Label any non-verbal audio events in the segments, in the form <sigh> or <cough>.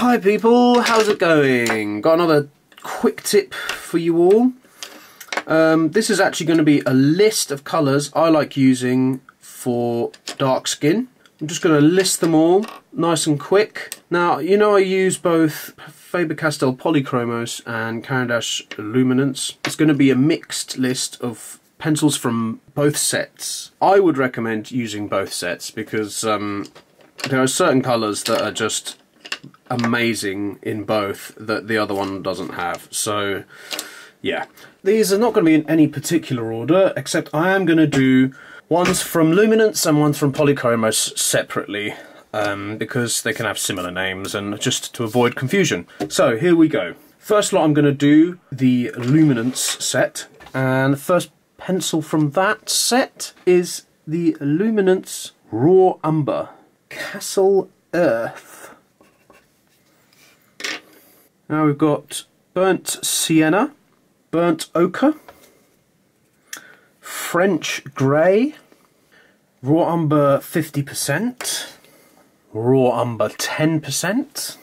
Hi people, how's it going? Got another quick tip for you all. Um, this is actually going to be a list of colours I like using for dark skin. I'm just going to list them all nice and quick. Now, you know I use both Faber-Castell Polychromos and Caran Luminance. It's going to be a mixed list of pencils from both sets. I would recommend using both sets because um, there are certain colours that are just amazing in both that the other one doesn't have. So, yeah. These are not going to be in any particular order, except I am going to do ones from Luminance and ones from Polychromos separately. Um, because they can have similar names and just to avoid confusion. So here we go. First lot I'm going to do the Luminance set and the first pencil from that set is the Luminance Raw Umber Cassel Earth. Now we've got Burnt Sienna, Burnt Ochre, French Grey, Raw Umber 50%, Raw Umber 10%,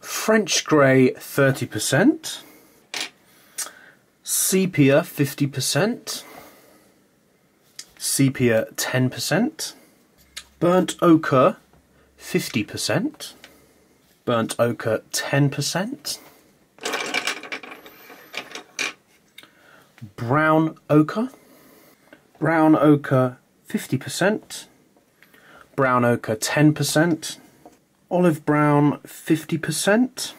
French Grey 30%, Sepia 50%, Sepia 10%, Burnt Ochre 50%, Burnt Ochre 10%, Brown Ochre, Brown Ochre 50%, Brown Ochre 10%, Olive Brown 50%,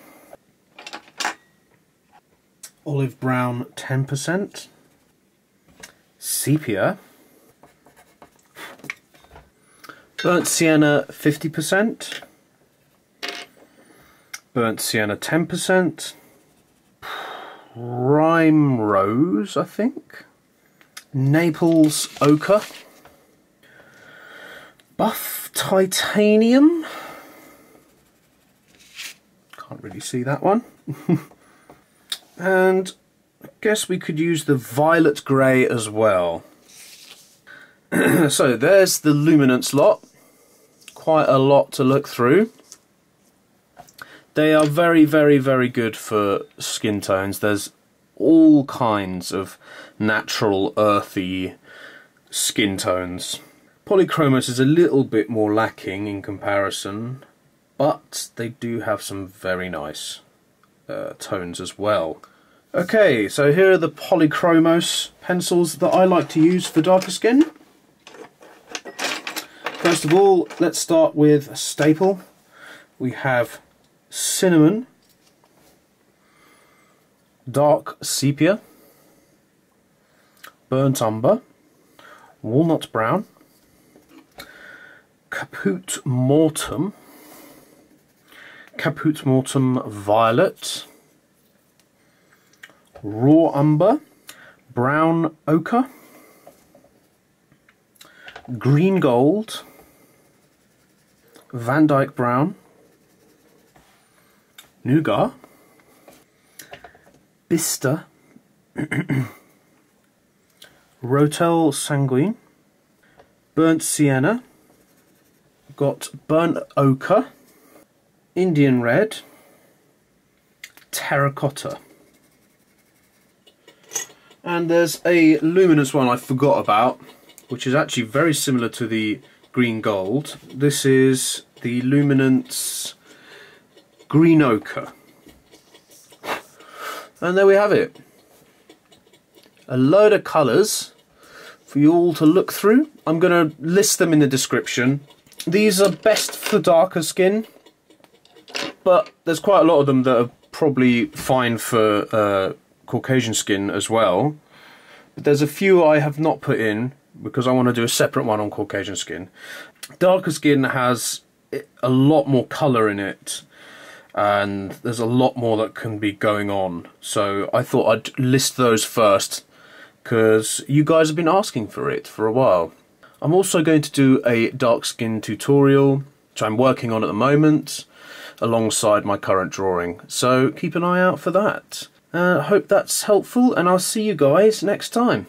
Olive Brown 10%, Sepia, Burnt Sienna 50%, Burnt Sienna 10%, Primerose I think, Naples Ochre, Buff Titanium, can't really see that one, <laughs> and I guess we could use the Violet Grey as well. <clears throat> so there's the Luminance lot, quite a lot to look through. They are very, very, very good for skin tones. There's all kinds of natural, earthy skin tones. Polychromos is a little bit more lacking in comparison, but they do have some very nice uh, tones as well. Okay, so here are the Polychromos pencils that I like to use for darker skin. First of all, let's start with a staple. We have cinnamon, dark sepia, burnt umber, walnut brown, caput mortuum, caput mortuum violet, raw umber, brown ochre, green gold, Van Dyck brown, Nougat, Bistre, Rotel Sanguine, Burnt Sienna, got Burnt Ochre, Indian Red, Terracotta. And there's a luminous one I forgot about, which is actually very similar to the green gold. This is the Luminance green ochre. And there we have it. A load of colours for you all to look through. I'm going to list them in the description. These are best for darker skin, but there's quite a lot of them that are probably fine for uh, Caucasian skin as well. But there's a few I have not put in because I want to do a separate one on Caucasian skin. Darker skin has a lot more colour in it and there's a lot more that can be going on. So I thought I'd list those first because you guys have been asking for it for a while. I'm also going to do a dark skin tutorial, which I'm working on at the moment, alongside my current drawing. So keep an eye out for that. I uh, hope that's helpful and I'll see you guys next time.